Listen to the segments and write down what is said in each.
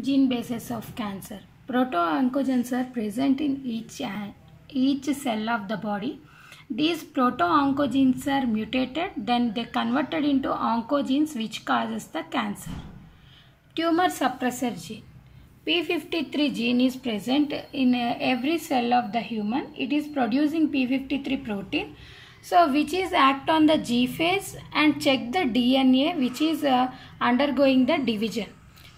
Gene basis of cancer. Proto-oncogenes are present in each, each cell of the body. These proto-oncogenes are mutated, then they converted into oncogenes which causes the cancer. Tumor suppressor gene. P53 gene is present in uh, every cell of the human. It is producing P53 protein. So which is act on the G phase and check the DNA which is uh, undergoing the division.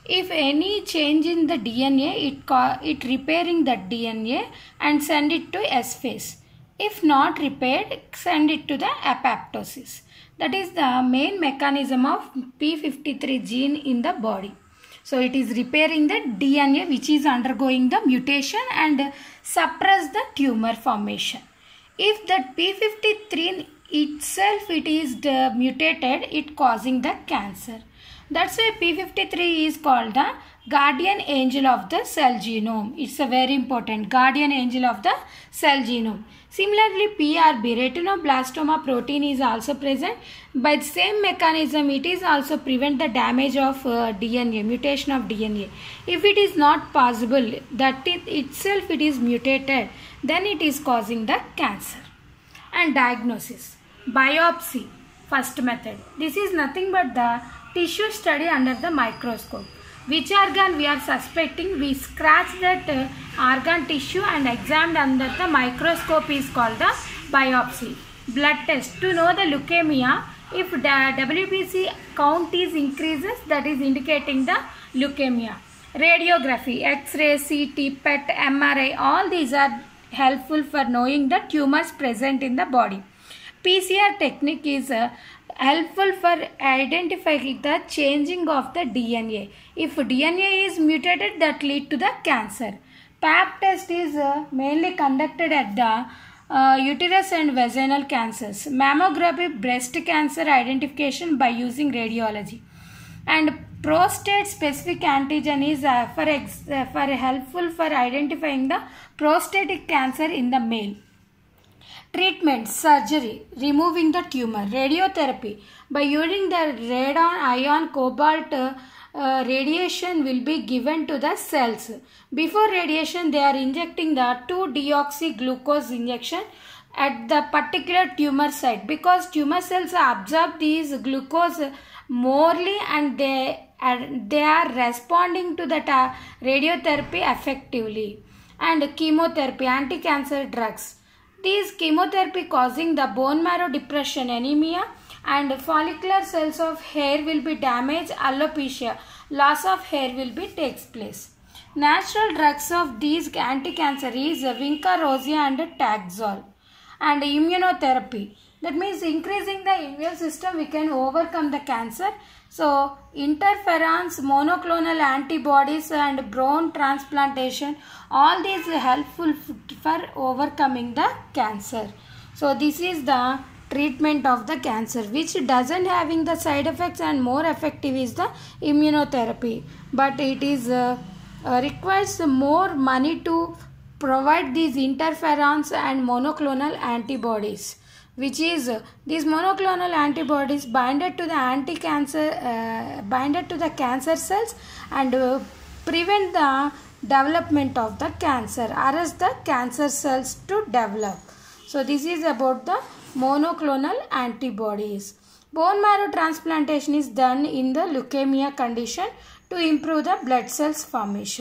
If any change in the DNA, it, it repairing that DNA and send it to S phase. If not repaired, send it to the apoptosis. That is the main mechanism of P53 gene in the body. So it is repairing the DNA which is undergoing the mutation and suppress the tumor formation. If that P53 itself it is mutated, it causing the cancer. That's why P53 is called the guardian angel of the cell genome. It's a very important guardian angel of the cell genome. Similarly, PRB retinoblastoma protein is also present. By the same mechanism, it is also prevent the damage of uh, DNA, mutation of DNA. If it is not possible that it itself it is mutated, then it is causing the cancer. And diagnosis. Biopsy, first method. This is nothing but the tissue study under the microscope. Which organ we are suspecting, we scratch that uh, organ tissue and examined under the microscope is called the biopsy. Blood test to know the leukemia. If the WBC count is increases, that is indicating the leukemia. Radiography, X-ray, CT, PET, MRI, all these are helpful for knowing the tumors present in the body. PCR technique is uh, helpful for identifying the changing of the DNA. If DNA is mutated that lead to the cancer. PAP test is uh, mainly conducted at the uh, uterus and vaginal cancers. Mammography breast cancer identification by using radiology. And prostate specific antigen is uh, for, uh, for helpful for identifying the prostatic cancer in the male. Treatment, surgery, removing the tumor, radiotherapy. By using the radon, ion, cobalt uh, radiation will be given to the cells. Before radiation, they are injecting the 2-deoxyglucose injection at the particular tumor site because tumor cells absorb these glucose morely and they are, they are responding to that uh, radiotherapy effectively. And chemotherapy, anti-cancer drugs these chemotherapy causing the bone marrow depression anemia and follicular cells of hair will be damaged alopecia loss of hair will be takes place. Natural drugs of these anti-cancer is Vinca rosea and taxol and immunotherapy that means increasing the immune system we can overcome the cancer. So interferons monoclonal antibodies and bone transplantation all these are helpful for overcoming the cancer. So this is the treatment of the cancer which doesn't having the side effects and more effective is the immunotherapy. But it is uh, uh, requires more money to provide these interferons and monoclonal antibodies which is uh, these monoclonal antibodies binded to the anti-cancer uh, binded to the cancer cells and uh, prevent the development of the cancer arrest the cancer cells to develop. So this is about the monoclonal antibodies. Bone marrow transplantation is done in the leukemia condition to improve the blood cells formation